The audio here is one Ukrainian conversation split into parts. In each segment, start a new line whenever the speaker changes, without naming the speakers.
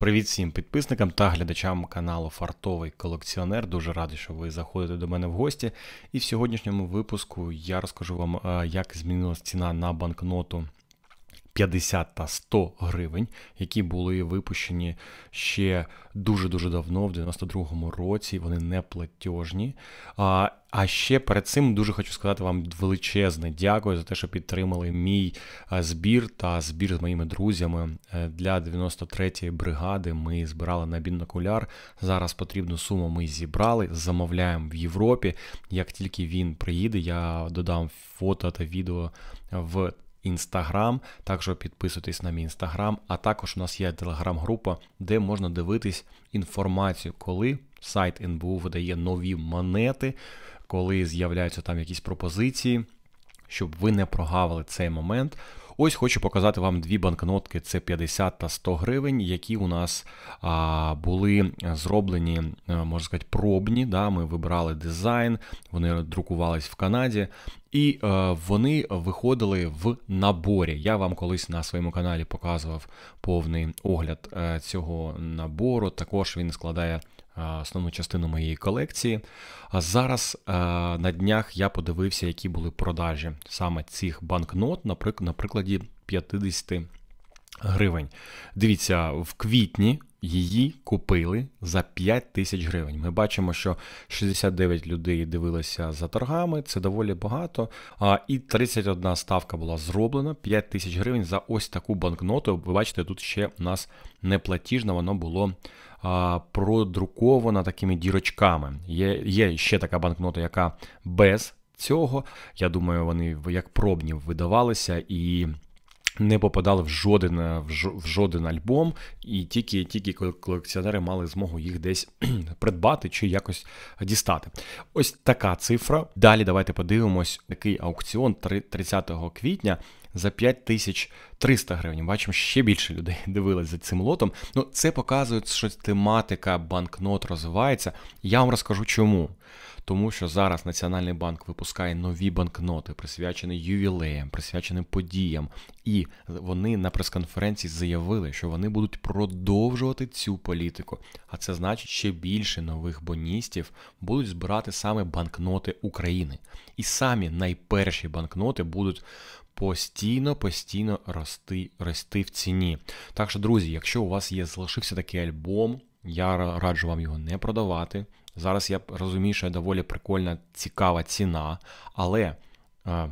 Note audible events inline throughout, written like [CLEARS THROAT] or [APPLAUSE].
Привіт всім підписникам та глядачам каналу Фартовий колекціонер. Дуже радий, що ви заходите до мене в гості. І в сьогоднішньому випуску я розкажу вам, е, як змінилася ціна на банкноту 50 та 100 гривень, які були випущені ще дуже-дуже давно, в 92-му році. Вони не платежні. А ще перед цим дуже хочу сказати вам величезне дякую за те, що підтримали мій збір та збір з моїми друзями е, для 93-ї бригади. Ми збирали на бінокуляр. Зараз потрібну суму ми зібрали, замовляємо в Європі. Як тільки він приїде, я додам фото та відео в. Інстаграм, також підписуйтесь на мій інстаграм, а також у нас є телеграм-група, де можна дивитись інформацію, коли сайт НБУ видає нові монети, коли з'являються там якісь пропозиції, щоб ви не прогавили цей момент. Ось хочу показати вам дві банкнотки: це 50 та 100 гривень, які у нас а, були зроблені, е, можна сказати, пробні. Да? Ми вибирали дизайн, вони друкувались в Канаді. І е, вони виходили в наборі. Я вам колись на своєму каналі показував повний огляд е, цього набору. Також він складає основну частину моєї колекції. А зараз на днях я подивився, які були продажі саме цих банкнот, на прикладі 50 гривень. Дивіться, в квітні її купили за 5 тисяч гривень. Ми бачимо, що 69 людей дивилися за торгами, це доволі багато. А, І 31 ставка була зроблена, 5 тисяч гривень за ось таку банкноту. Ви бачите, тут ще у нас не платіжне, воно було а, продруковано такими дірочками. Є, Є ще така банкнота, яка без цього. Я думаю, вони як пробні видавалися і не попадали в жоден в жоден альбом, і тільки тільки колекціонери мали змогу їх десь [CLEARS THROAT] придбати чи якось дістати. Ось така цифра. Далі давайте подивимось, який аукціон 30 квітня. За 5300 гривень. Бачимо, ще більше людей [LAUGHS] дивились за цим лотом. Ну, це показує, що тематика банкнот розвивається. Я вам розкажу чому тому що зараз Національний банк випускає нові банкноти, присвячені ювілеям, присвячені подіям, і вони на прес-конференції заявили, що вони будуть продовжувати цю політику. А це значить, ще більше нових боністів будуть збирати саме банкноти України. І самі найперші банкноти будуть. Постійно, постійно рости рости в ціні. Так що, друзі, якщо у вас є залишився такий альбом, я раджу вам його не продавати. Зараз я розумію, що доволі прикольна, цікава ціна, але е,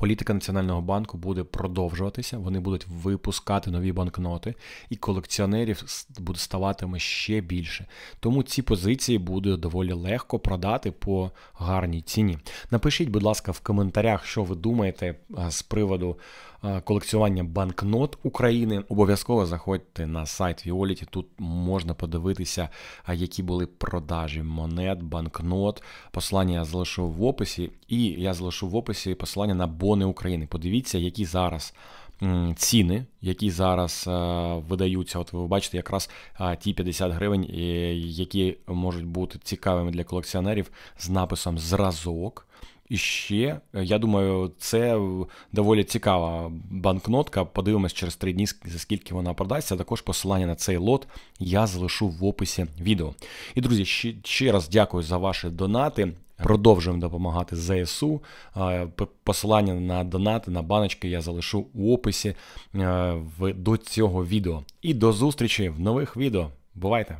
політика Національного банку буде продовжуватися, вони будуть випускати нові банкноти, і колекціонерів буде ставатиме ще більше. Тому ці позиції буде доволі легко продати по гарній ціні. Напишіть, будь ласка, в коментарях, що ви думаєте е, з приводу. Е, колекціонування банкнот України. Обов'язково заходьте на сайт Violet, Тут можна подивитися, які були продажі монет, банкнот. Посилання я залишу в описі, і я залишу в описі посилання на бони України. Подивіться, які зараз. Ціни, які зараз е, видаються, от ви бачите, якраз е, ті 50 гривень, які можуть бути цікавими для колекціонерів з написом Зразок. І ще, е, я думаю, це доволі цікава банкнотка. Подивимось через три дні, за скільки вона продасться. Також посилання на цей лот я залишу в описі відео. І, друзі, ще, ще раз дякую за ваші донати. Продовжуємо допомагати ЗСУ. Посилання на донати, на баночки я залишу у описі е, до цього відео. І до зустрічі в нових відео. Бувайте!